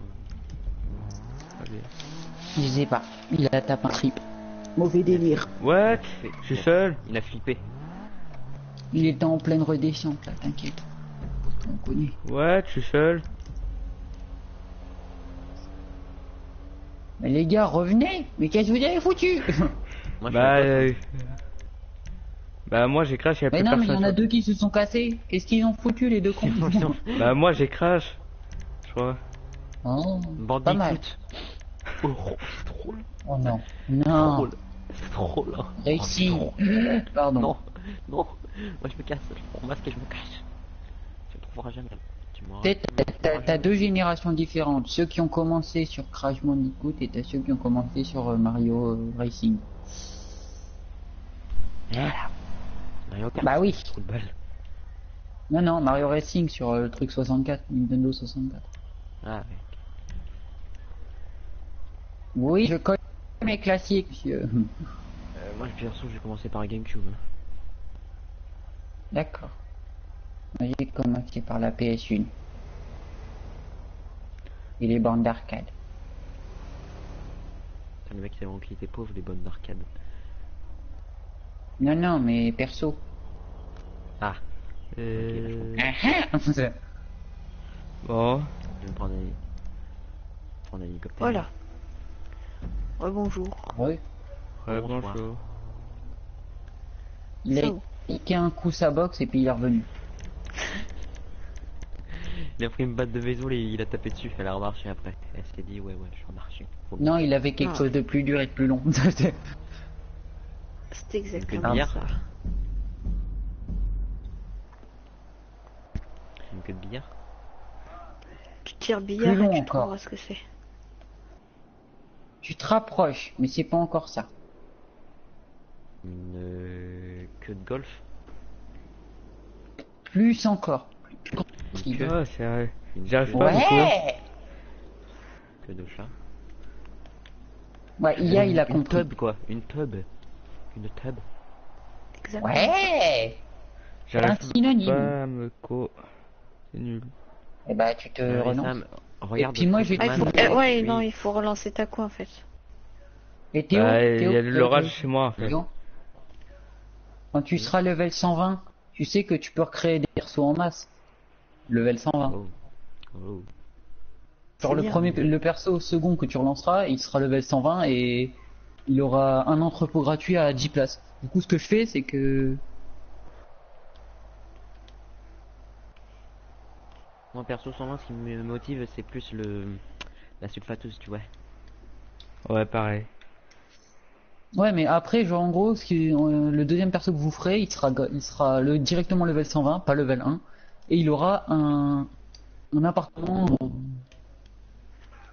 Je sais pas. Il a tapé un trip. Mauvais délire. What? Je suis seul? Il a flippé. Il était en pleine redescente, là, t'inquiète. On connaît. What? Je suis seul? Mais les gars, revenez Mais qu'est-ce que vous avez foutu? Moi, je Bah, euh... Bah, moi j'ai crash, y'a Mais plus non, mais il y personne. en a deux qui se sont cassés. Qu'est-ce qu'ils ont foutu, les deux cons Bah, moi j'ai crash. Je crois. Oh, Bande pas mal. Oh, c'est Oh non. Non. C'est trop là. Réussi. Oh, c'est trop. Pardon. Non, non. Moi je me casse. Je prends mon masque et je me cache. Tu me trouveras jamais. T'as- deux générations différentes. Ceux qui ont commencé sur Crash Bandicoot et t'as ceux qui ont commencé sur euh, Mario euh, Racing. Voilà. Mario Kart. Bah oui. Trop de balles. Non, non, Mario Racing sur euh, le truc 64, Nintendo 64. Ah ouais. Oui, je connais mes classiques, monsieur. Euh, moi perso j'ai commencé par Gamecube. D'accord. J'ai commencé par la PS1. Et les bandes d'arcade. Le mec c'est vraiment qu'il était pauvre les bonnes d'arcade. Non, non, mais perso. Ah. Euh... Ah, ah. Bon. Je vais me prendre un... prendre un hélicoptère. Voilà. Ouais, bonjour. ouais. Ouais, Bonsoir. bonjour. Il a piqué un coup sa box et puis il est revenu. Il a pris une batte de baseball et il a tapé dessus. Elle a remarché après. Elle s'est dit ouais ouais je vais remarcher. Faut Non, il avait quelque Ah. chose de plus dur et de plus long. C'est exactement billard. ça. une queue de billard. Tu tires billard et tu encore. trouveras ce que c'est. tu te rapproches, mais c'est pas encore ça. Une euh, queue de golf. Plus encore. Une queue, Ah, une J'arrive pas. Ouais queue de chat. Ouais, IA, il a une compris. tub quoi. Une tub. Une tub. Exactement. Ouais J'arrive un synonyme. pas à me co... C'est nul. Eh bah, tu te Euh, relances. Regarde. puis moi, je vais Ah, il faut... Eh, ouais, non, il faut relancer ta quoi en fait. Et Théo, Bah, il Théo, y a Théo, l'orage Théo, chez moi, en fait. Théo. Quand tu seras level 120, tu sais que tu peux recréer des persos en masse. Level 120. Oh. Oh. Genre le premier, le perso second que tu relanceras, il sera level 120 et il aura un entrepôt gratuit à 10 places. Du coup, ce que je fais, c'est que Moi perso, sans moi, ce qui me motive, c'est plus le la sulfateuse, tu vois. Ouais, pareil. Ouais, mais après, genre en gros, ce qui, euh, le deuxième perso que vous ferez, il sera, il sera le, directement level 120, pas level 1, et il aura un, un appartement.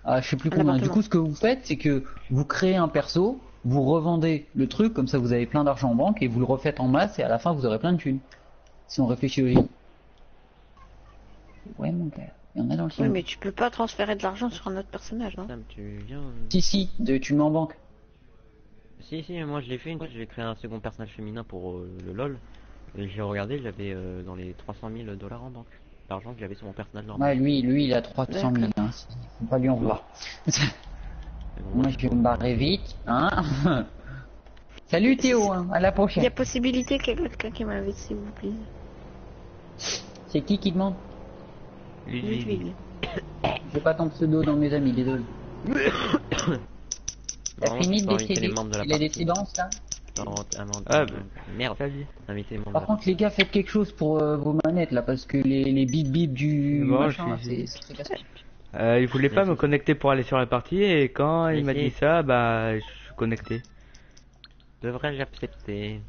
Euh, Ah, je sais plus combien. Du coup, ce que vous faites, c'est que vous créez un perso, vous revendez le truc, comme ça vous avez plein d'argent en banque, et vous le refaites en masse, et à la fin vous aurez plein de thunes. Si on réfléchit logique. Ouais, mon gars, il y en a dans le Oui, mais tu peux pas transférer de l'argent sur un autre personnage, non? Sam, tu viens euh, Si, si, de, tu le mets en banque. Si, si, moi je l'ai fait une fois, j'ai créé un second personnage féminin pour euh, le LOL. Et j'ai regardé, j'avais euh, dans les 300 000 dollars en banque. L'argent que j'avais sur mon personnage normal. Ouais, lui, lui, il a 300 000, hein. Faut pas lui en vouloir. Moi, je vais me barrer vite, hein. Salut Théo, hein. à la Il prochaine. y a possibilité qu'il y ait quelqu'un qui m'invite, s'il vous plaît. C'est qui qui demande? Ludwig. J'ai pas ton pseudo dans mes amis, désolé. T'as fini de Il a des décidences, là? Ah, bah, merde, de Par la contre, les gars, faites quelque chose pour euh, vos manettes, là, parce que les, les bip bip du Bon, machin, c'est. Euh, il voulait pas me connecter pour aller sur la partie et quand il m'a dit ça, bah je suis connecté. Devrais-je accepter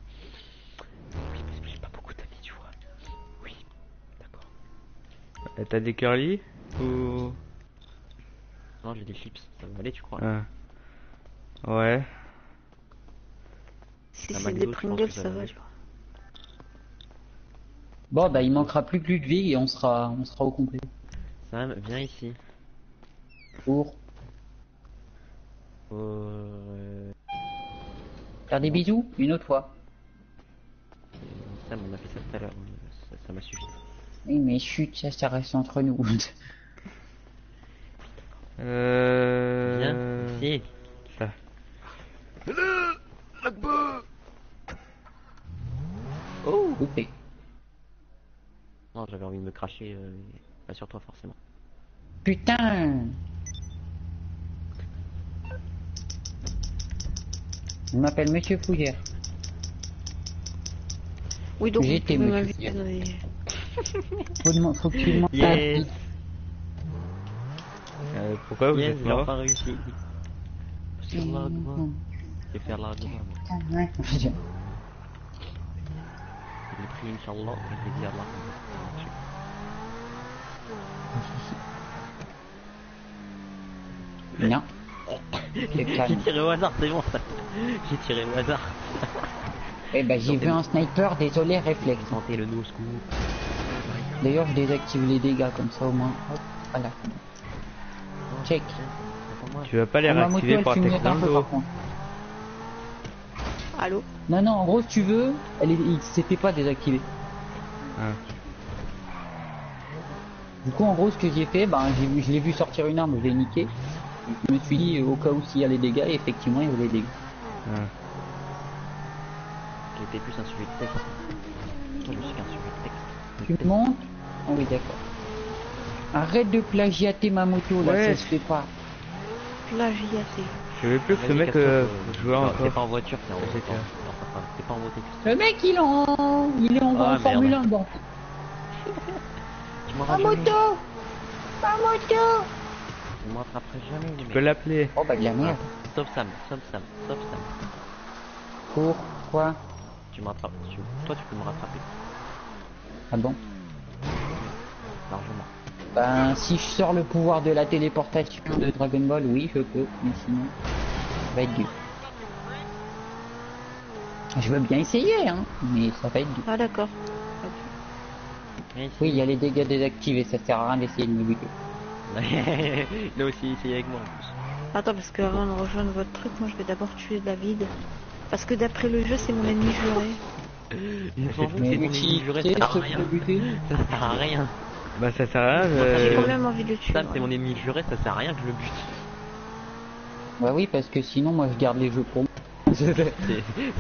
Oui, parce que j'ai pas beaucoup d'amis, tu vois. Oui, d'accord. Euh, T'as des curly ou? Non, j'ai des chips, ça va aller, tu crois? Ah. Ouais. Si c'est des Pringles, ça va. Bon, bah, il manquera plus que Ludwig et on sera, on sera au complet. Sam, viens ici. Pour Euh... faire des bisous, une autre fois. Sam, on a fait ça tout à l'heure, ça- ça m'a suffi. Oui, mais chut, ça, ça reste entre nous. Euh... Viens ici. Ça. oh, loupé. Non, j'avais envie de me cracher, euh, pas sur toi forcément. Putain Je m'appelle Monsieur Fougère. Oui, donc J'étais monsieur les... Faut, demand- faut que tu demandes Yes, Euh, pourquoi vous yes, êtes j'ai mort enfin réussi. Sur je vais dire là. Non. J'ai tiré au hasard, c'est bon ça. J'ai tiré au hasard. Eh ben j'ai vu un sniper, désolé, réflexe. Tentez le no scoop. D'ailleurs je désactive les dégâts comme ça au moins. Hop, voilà. Check. Tu vas pas les réactiver pour fume attaquer un dans peu le dos. par contre. Allô Non non en gros si tu veux, elle est... il s'était pas désactivé. Ah. Du coup en gros ce que j'ai fait, ben j'ai vu, je l'ai vu sortir une arme, je l'ai niqué. Je me suis dit au cas où s'il y a les dégâts, et effectivement il y avait les dégâts. Ah. J'étais plus un sujet de texte. Moi, je suis qu'un sujet de texte. Tu montes Ah oui d'accord. Arrête de plagiater ma moto là, Ouais. ça se fait pas. Plagiaté. Je vais plus que ce mec euh, jouer non, encore. T'es pas en voiture, en C'est. Non, c'est pas- T'es pas en moto. Le mec il est en, il est en, Ah, en Formule merde. 1 bon. Tu m'en moto Ma moto Tu m'en rattraperais jamais, Tu peux l'appeler. Oh bah de la merde. Sauf Sam, sauf Sam, sauf Sam. Pourquoi? Tu m'attrapes. Tu... Toi, tu peux me rattraper. Ah bon? Largement. Ben si je sors le pouvoir de la téléportation de Dragon Ball, oui je peux, mais sinon ça va être dur. Je veux bien essayer hein, mais ça va être dur. Ah d'accord. Oui il y a les dégâts désactivés, ça sert à rien d'essayer de me buter. Il a aussi essayé avec moi en plus. Attends, parce que avant de rejoindre votre truc, moi je vais d'abord tuer David. Parce que d'après le jeu, c'est mon ennemi juré. Mais c'est utilité, ennemi juré, ça sert à rien. Ça sert à rien. Bah ça sert à rien. J'ai quand même envie de le tuer. Sam, c'est mon ennemi juré, ça sert à rien que je le bute. Bah oui parce que sinon moi je garde les jeux pour moi.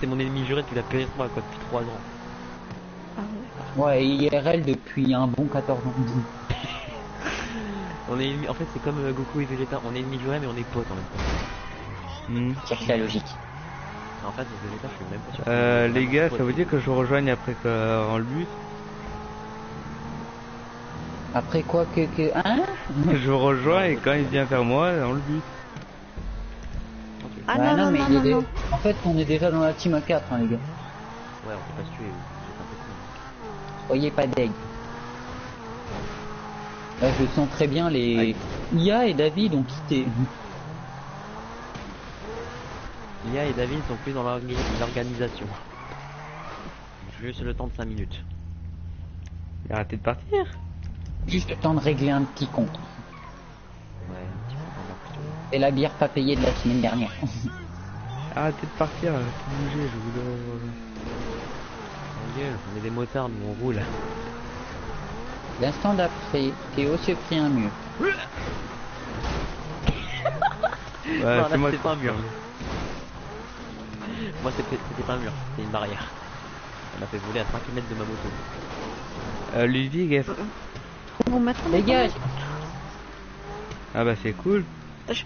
C'est mon ennemi juré depuis la PS3 quoi, depuis 3 ans. Ah ouais. Ouais IRL depuis un bon 14 ans. On est ennemi... En fait, c'est comme euh, Goku et Vegeta, on est ennemi juré mais on est potes en même temps. Cherche la logique. En fait, Vegeta, je suis même pas sûr. Euh, les gars, ça veut dire que je rejoigne après que, en le bus Après quoi que... que... Hein Je vous rejoins et quand il vient vers moi, on le bute. Ah Bah non, non, mais non, il est non, dé-. En fait, on est déjà dans la team à 4, hein, les gars. Ouais, on peut pas se tuer. Soyez pas deg. Là, je sens très bien les... Ia et David ont quitté. Lia et David sont plus dans l'orga- l'organisation. Juste le temps de 5 minutes. Arrêtez de partir. Juste le temps de régler un petit compte. Ouais, un petit peu pendant plutôt. Et la bière pas payée de la semaine dernière. Arrêtez de partir, arrêtez de bouger, je vous. Mon gueule, on est des motards, nous on roule. L'instant d'après, Théo se prit un mur. Ouais, c'est moi pas un mur. Moi, c'était c'était pas un mur, c'était une barrière. Elle m'a fait voler à 5 mètres de ma moto. Euh, Ludwig, mettre en Dégage ah bah c'est cool. Je-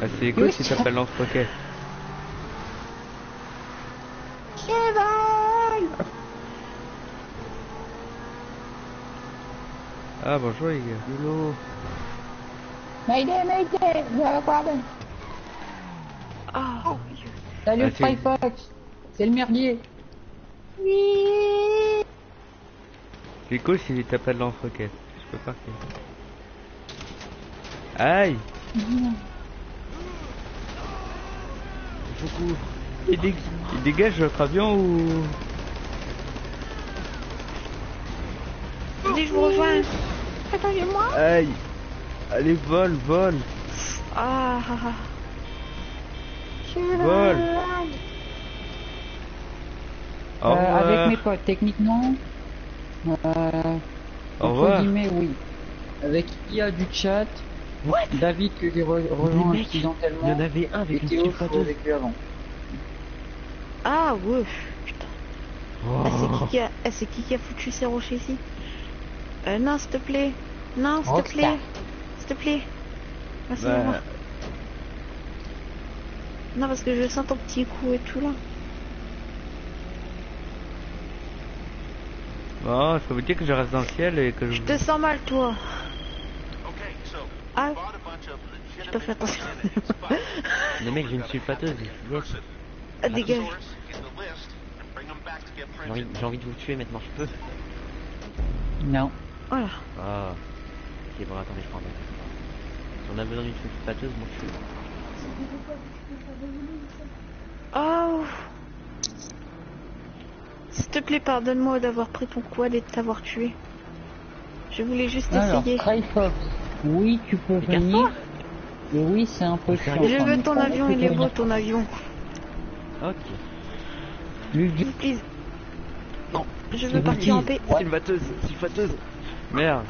Ah, c'est cool si t'appelles lance-roquette. Ah bonjour les gars. Yolo Mayday, Mayday, we have a problem? Ah, Salut Ah, c'est- Firefox, c'est le merdier. C'est cool si t'appelles lance-roquette. Je peux partir. Aïe Je cours il, dég- il dégage votre avion ou... Allez, je vous rejoins. Attendez-moi. Aïe Allez vole, vole Ah, ah, ah. Vol Au Euh, avec mes potes, techniquement, Au entre revoir. guillemets, oui. Avec IA du chat, David que j'ai re- rejoint mec, accidentellement, Il y en avait un avec une avec lui avant. Ah, ouais. Putain. Oh. Ah, c'est qui qui a... ah, c'est qui qui a foutu ces rochers ici? Euh, Non, s'il te plaît. Non, s'il te plaît. S'il te plaît. Merci Bah, au. Non, parce que je sens ton petit coup et tout là. Bon, ça veut dire que je reste dans le ciel et que je... Je te sens mal, toi. Okay, so Ah, bought a bunch of je te fais attention. Le mec, j'ai une sulfateuse. Ah, dégage. source, get the list, and bring them back to get J'ai envie, envie de vous tuer maintenant, je peux. Non. Voilà. Ah. Ok, bon, attendez, je prends. Si on a besoin d'une sulfateuse, moi je suis. Oh. S'il te plaît, pardonne-moi d'avoir pris ton quad et de t'avoir tué. Je voulais juste Alors, essayer. Oui, tu peux venir. Oui, c'est un peu chiant. Je veux ton avion, il est beau ton avion. Ok. Please. Non, je veux partir en paix. Sulfateuse, sulfateuse. Merde